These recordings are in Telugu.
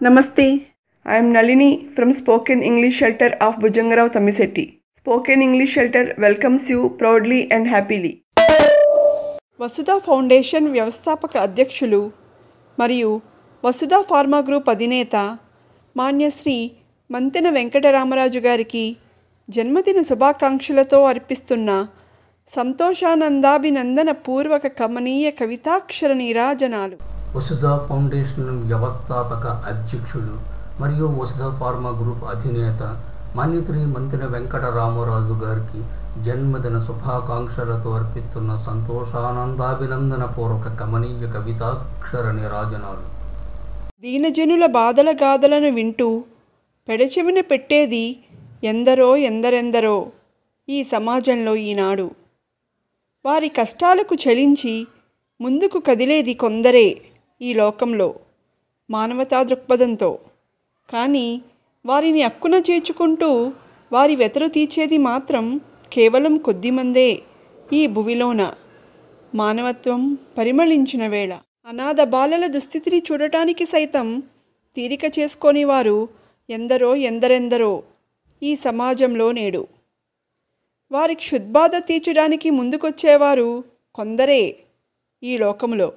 నమస్తే I'm Nalini from spoken English shelter of Bhujangarao Tammisetti spoken English shelter welcomes you proudly and happily Vasudha foundation వ్యవస్థాపక అధ్యక్షులు మరియు వసుధ ఫార్మా గ్రూప్ అధినేత మాన్యశ్రీ మంతెన వెంకటరామరాజు గారికి జన్మదిన శుభాకాంక్షలతో అర్పిస్తున్న సంతోషానందాభినందన పూర్వక కమనీయ కవితాక్షర నీరాజనాలు వసుధ ఫౌండేషన్ వ్యవస్థాపక అధ్యక్షులు మరియు వసుధ ఫార్మా గ్రూప్ అధినేత మాన్యత్రి మంతిన వెంకట రామరాజు గారికి జన్మదిన శుభాకాంక్షలతో అర్పిస్తున్న సంతోషానందాభినందన పూర్వక కమనీయ కవితాక్షర నిరాజనాలు దీనజనుల బాధల గాథలను వింటూ పెడచెవిన పెట్టేది ఎందరో ఎందరెందరో ఈ సమాజంలో ఈనాడు. వారి కష్టాలకు చలించి ముందుకు కదిలేది కొందరే ఈ లోకంలో మానవతా దృక్పథంతో. కానీ వారిని అక్కున చేర్చుకుంటూ వారి వెతరు తీర్చేది మాత్రం కేవలం కొద్దిమందే ఈ భువిలోన. మానవత్వం పరిమళించిన వేళ అనాథ బాలల దుస్థితిని చూడటానికి సైతం తీరిక చేసుకొని వారు ఎందరో ఎందరెందరో ఈ సమాజంలో నేడు. వారి క్షుద్బాధ తీర్చడానికి ముందుకొచ్చేవారు కొందరే ఈ లోకంలో.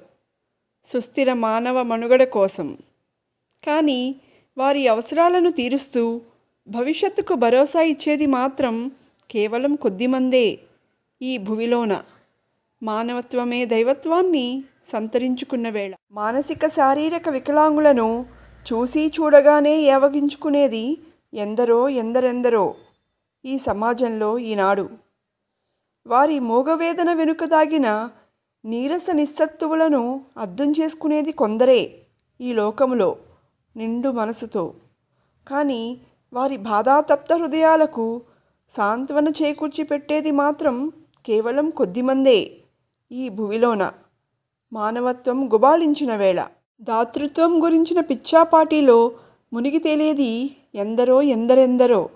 సుస్థిర మానవ మనుగడ కోసం. కానీ వారి అవసరాలను తీరుస్తూ భవిష్యత్తుకు భరోసా ఇచ్చేది మాత్రం కేవలం కొద్దిమందే ఈ భువిలోన మానవత్వమే దైవత్వాన్ని సంతరించుకున్న వేళ. మానసిక శారీరక వికలాంగులను చూసి చూడగానే ఏవగించుకునేది ఎందరో ఎందరెందరో ఈ సమాజంలో ఈనాడు. వారి మూగవేదన వెనుక దాగిన నీరస నిస్సత్తువులను అర్థం చేసుకునేది కొందరే ఈ లోకములో నిండు మనసుతో. కానీ వారి బాధాతప్త హృదయాలకు సాంత్వన చేకూర్చి పెట్టేది మాత్రం కేవలం కొద్దిమందే ఈ భువిలోన. మానవత్వం గుబాళించిన వేళ. దాతృత్వం గురించిన పిచ్చాపాటిలో మునిగి తేలేది ఎందరో ఎందరెందరో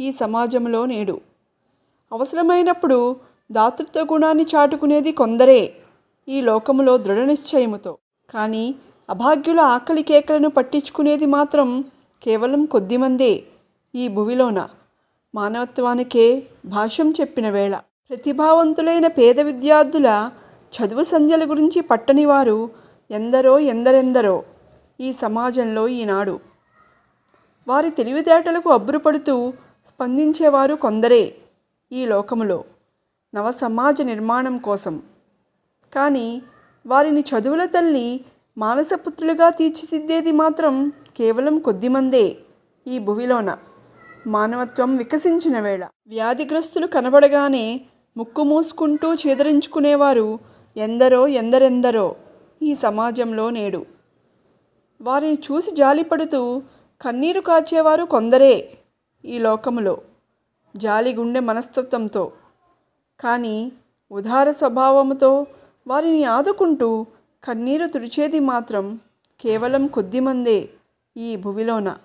ఈ సమాజంలో నేడు. అవసరమైనప్పుడు దాతృత్వ గుణాన్ని చాటుకునేది కొందరే ఈ లోకములో దృఢ నిశ్చయముతో కానీ అభాగ్యుల ఆకలి కేకలను పట్టించుకునేది మాత్రం కేవలం కొద్దిమందే ఈ భువిలోన. మానవత్వానికే భాష్యం చెప్పిన వేళ ప్రతిభావంతులైన పేద విద్యార్థుల చదువు సంధ్యల గురించి పట్టని వారు ఎందరో ఎందరెందరో ఈ సమాజంలో ఈనాడు. వారి తెలివితేటలకు అబ్బురుపడుతూ స్పందించేవారు కొందరే ఈ లోకములో. నవ సమాజ నిర్మాణం కోసం కానీ వారిని చదువుల తల్లి మానసపుత్రులుగా తీర్చిదిద్దేది మాత్రం కేవలం కొద్దిమందే ఈ భువిలోన. మానవత్వం వికసించిన వేళ. వ్యాధిగ్రస్తులు కనబడగానే ముక్కు మూసుకుంటూ చేదరించుకునేవారు ఎందరో ఎందరెందరో ఈ సమాజంలో నేడు. వారిని చూసి జాలిపడుతూ కన్నీరు కాచేవారు కొందరే ఈ లోకములో జాలిగుండె మనస్తత్వంతో. కానీ ఉదార స్వభావముతో వారిని ఆదుకుంటూ కన్నీరు తుడిచేది మాత్రం కేవలం కొద్దిమందే ఈ భువిలోన.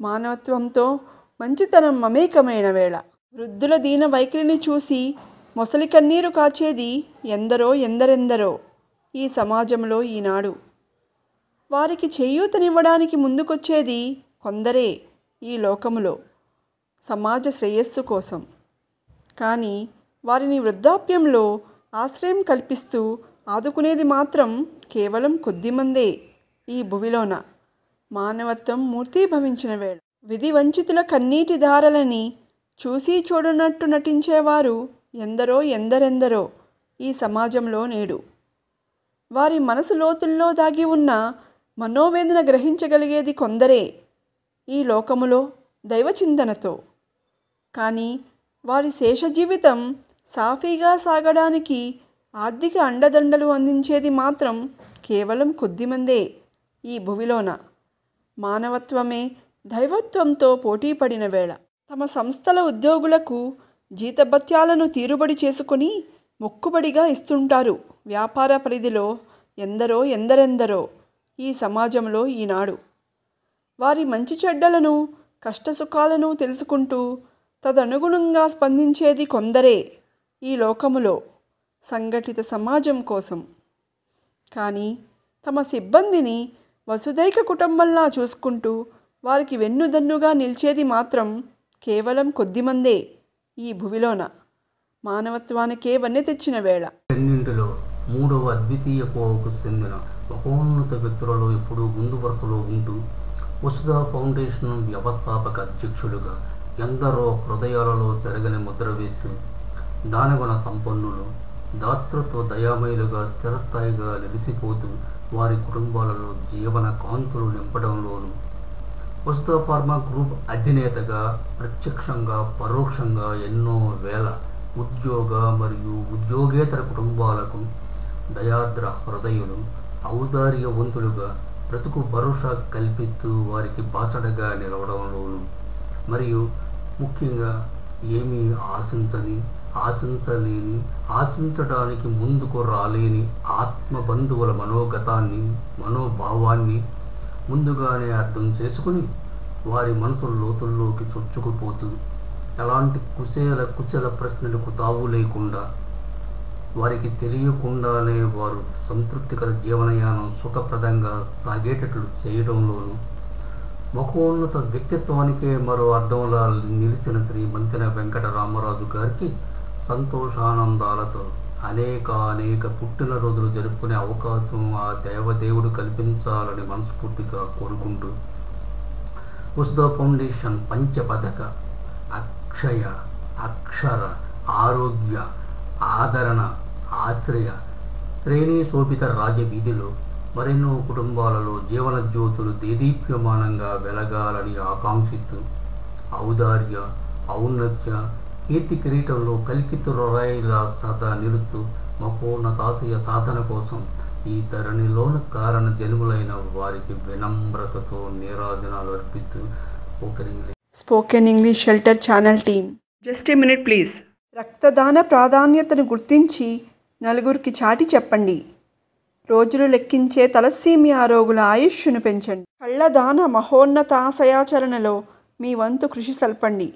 మానవత్వంతో మంచితనం మమేకమైన వేళ. వృద్ధుల దీన వైఖరిని చూసి మొసలి కన్నీరు కాచేది ఎందరో ఎందరెందరో ఈ సమాజంలో ఈనాడు. వారికి చేయూతనివ్వడానికి ముందుకొచ్చేది కొందరే ఈ లోకములో సమాజ శ్రేయస్సు కోసం. కానీ వారిని వృద్ధాప్యంలో ఆశ్రయం కల్పిస్తూ ఆదుకునేది మాత్రం కేవలం కొద్దిమందే ఈ భువిలోన. మానవత్వం మూర్తీభవించిన వేళ. విధి వంచితుల కన్నీటి ధారలని చూసి చూడనట్టు నటించేవారు ఎందరో ఎందరెందరో ఈ సమాజంలో నేడు. వారి మనసు లోతుల్లో దాగి ఉన్న మనోవేదన గ్రహించగలిగేది కొందరే ఈ లోకములో దైవచింతనతో. కానీ వారి శేష జీవితం సాఫీగా సాగడానికి ఆర్థిక అండదండలు అందించేది మాత్రం కేవలం కొద్దిమందే ఈ భువిలోన. మానవత్వమే దైవత్వంతో పోటీపడిన వేళ. తమ సంస్థల ఉద్యోగులకు జీతభత్యాలను తీరుబడి చేసుకుని మొక్కుబడిగా ఇస్తుంటారు వ్యాపార పరిధిలో ఎందరో ఎందరెందరో ఈ సమాజంలో ఈనాడు. వారి మంచి చెడ్డలను కష్టసుఖాలను తెలుసుకుంటూ తదనుగుణంగా స్పందించేది కొందరే. ఈ లోకములో సంఘటిత సమాజం కోసం. కానీ తమ సిబ్బందిని వసుదైక కుటుంబంలా చూసుకుంటూ వారికి వెన్నుదన్నుగా నిలిచేది మాత్రం కేవలం కొద్దిమందే ఈ భువిలోన. మానవత్వానికే వన్నె తెచ్చిన వేళ. రెండింటిలో మూడవ అద్వితీయ కోవకు చెందిన మహోన్నత వ్యక్తులలో ఇప్పుడు ముందు వరుసలో ఉంటూ వసుధ ఫౌండేషన్ వ్యవస్థాపక అధ్యక్షులుగా ఎందరో హృదయాలలో జరగని ముద్ర వేస్తూ దానగుణ సంపన్నులు దాతృత్వ దయామయులుగా స్థిరస్థాయిగా నిలిసిపోతూ వారి కుటుంబాలలో జీవన కాంతులు నింపడంలోనూ. వసుధ ఫార్మా గ్రూప్ అధినేతగా ప్రత్యక్షంగా పరోక్షంగా ఎన్నో వేల ఉద్యోగ మరియు ఉద్యోగేతర కుటుంబాలకు దయాద్ర హృదయులు ఔదార్యవంతులుగా బ్రతుకు భరోసా కల్పిస్తూ వారికి బాసడగా నిలవడంలోను. మరియు ముఖ్యంగా ఏమీ ఆశించని ఆశించలేని ఆశించడానికి ముందుకు రాలేని ఆత్మ బంధువుల మనోగతాన్ని మనోభావాన్ని ముందుగానే అర్థం చేసుకుని వారి మనసు లోతుల్లోకి చొచ్చుకుపోతూ ఎలాంటి కుశల కుశల ప్రశ్నలకు తావు లేకుండా వారికి తెలియకుండానే వారు సంతృప్తికర జీవనయానం సుఖప్రదంగా సాగేటట్లు చేయడంలోనూ మకోన్నత వ్యక్తిత్వానికే మరో అర్థంలా నిలిచిన శ్రీ మంతెన వెంకట రామరాజు గారికి సంతోషానందాలతో అనేక అనేక పుట్టినరోజులు జరుపుకునే అవకాశం ఆ దేవదేవుడు కల్పించాలని మనస్ఫూర్తిగా కోరుకుంటూ ఉస్దా ఫౌండేషన్ పంచపథక అక్షయ అక్షర ఆరోగ్య ఆదరణ ఆశ్రయ శ్రేణి శోభిత రాజవీధిలో మరెన్నో కుటుంబాలలో జీవన జ్యోతులు దేదీప్యమానంగా వెలగాలని ఆకాంక్షిస్తూ ఔదార్య ఔన్నత్య కీర్తి కిరీటంలో కలికితురాయిలా సదా నిలుస్తూ మహోన్నతాశయ సాధన కోసం ఈ ధరణిలోన కారణ జన్ములైన వారికి వినమ్రతతో నీరాజనాలు అర్పిస్తూ ఒకరి spoken English shelter channel team just a minute please రక్తదాన ప్రాధాన్యతను గుర్తించి నలుగురికి చాటి చెప్పండి. రోజులు లెక్కించే తలసీమియా రోగుల ఆయుష్ను పెంచండి. కళ్ళదాన మహోన్నత ఆశయాచరణలో మీ వంతు కృషి సల్పండి.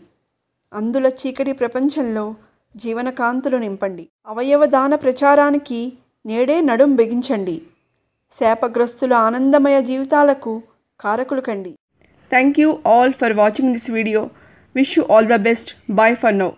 అందుల చీకటి ప్రపంచంలో జీవనకాంతులు నింపండి. అవయవ దాన ప్రచారానికి నేడే నడుం బిగించండి. శాపగ్రస్తుల ఆనందమయ జీవితాలకు కారకులు కండి thank you all for watching this video wish you all the best bye for now